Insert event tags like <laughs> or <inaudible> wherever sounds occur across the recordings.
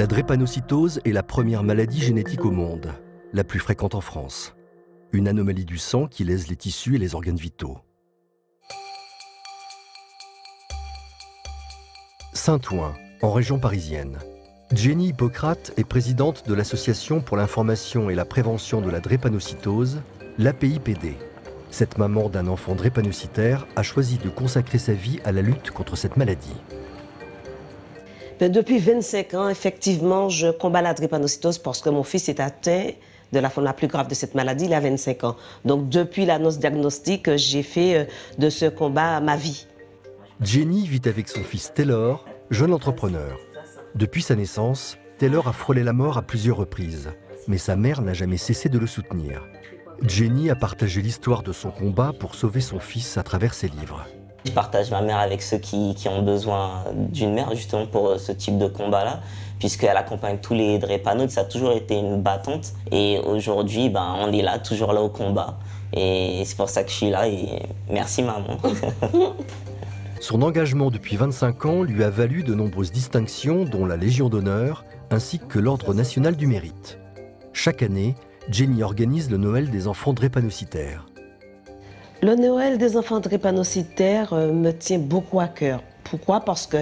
drépanocytose est la première maladie génétique au monde, la plus fréquente en France. Une anomalie du sang qui lèse les tissus et les organes vitaux. Saint-Ouen, en région parisienne. Jenny Hippocrate est présidente de l'Association pour l'information et la prévention de la drépanocytose, l'APIPD. Cette maman d'un enfant drépanocytaire a choisi de consacrer sa vie à la lutte contre cette maladie. Ben, depuis 25 ans, effectivement, je combats la drépanocytose parce que mon fils est atteint de la forme la plus grave de cette maladie, il a 25 ans. Donc depuis l'annonce diagnostique, j'ai fait euh, de ce combat ma vie. Jenny vit avec son fils Taylor, jeune entrepreneur. Depuis sa naissance, Taylor a frôlé la mort à plusieurs reprises, mais sa mère n'a jamais cessé de le soutenir. Jenny a partagé l'histoire de son combat pour sauver son fils à travers ses livres. Je partage ma mère avec ceux qui, ont besoin d'une mère justement pour euh, ce type de combat-là, puisqu'elle accompagne tous les drépanotes, ça a toujours été une battante. Et aujourd'hui, ben, on est là, toujours là au combat. Et c'est pour ça que je suis là et merci maman. <laughs> Son engagement depuis 25 ans lui a valu de nombreuses distinctions, dont la Légion d'honneur, ainsi que l'Ordre national du mérite. Chaque année, Jenny organise le Noël des enfants drépanocytaires. Le Noël des enfants drépanocytaires euh, me tient beaucoup à cœur. Pourquoi? Parce que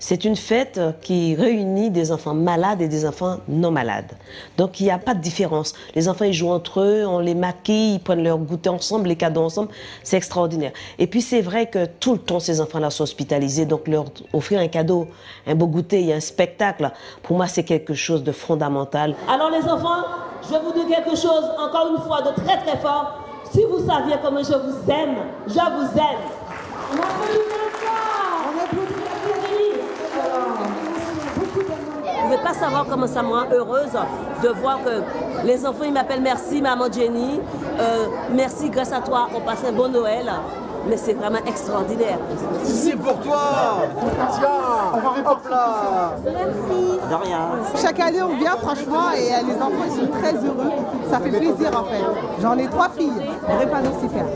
c'est une fête qui réunit des enfants malades et des enfants non malades. Donc il n'y a pas de différence. Les enfants, ils jouent entre eux, on les maquille, ils prennent leur goûter ensemble, les cadeaux ensemble. C'est extraordinaire. Et puis c'est vrai que tout le temps, ces enfants-là sont hospitalisés. Donc leur offrir un cadeau, un beau goûter, un spectacle, pour moi, c'est quelque chose de fondamental. Alors les enfants, je vais vous dire quelque chose, encore une fois, de très très fort. Si vous saviez comment je vous aime, je vous aime. ne pouvez pas savoir comment ça me rend heureuse de voir que les enfants ils m'appellent merci maman Jenny, euh, merci grâce à toi, on passe un bon Noël. Mais c'est vraiment extraordinaire. C'est pour toi Tiens Hop là Merci De rien Chaque année on vient franchement et euh, les enfants ils sont très heureux. Ça fait plaisir en fait. J'en ai trois filles, drépanocytaires.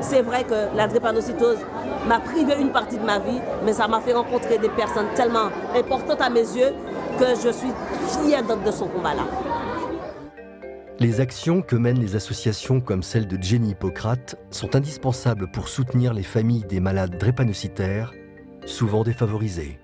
C'est vrai que la drépanocytose m'a privé une partie de ma vie, mais ça m'a fait rencontrer des personnes tellement importantes à mes yeux que je suis fière de son combat-là. Les actions que mènent les associations comme celle de Jenny Hippocrate sont indispensables pour soutenir les familles des malades drépanocytaires, souvent défavorisés.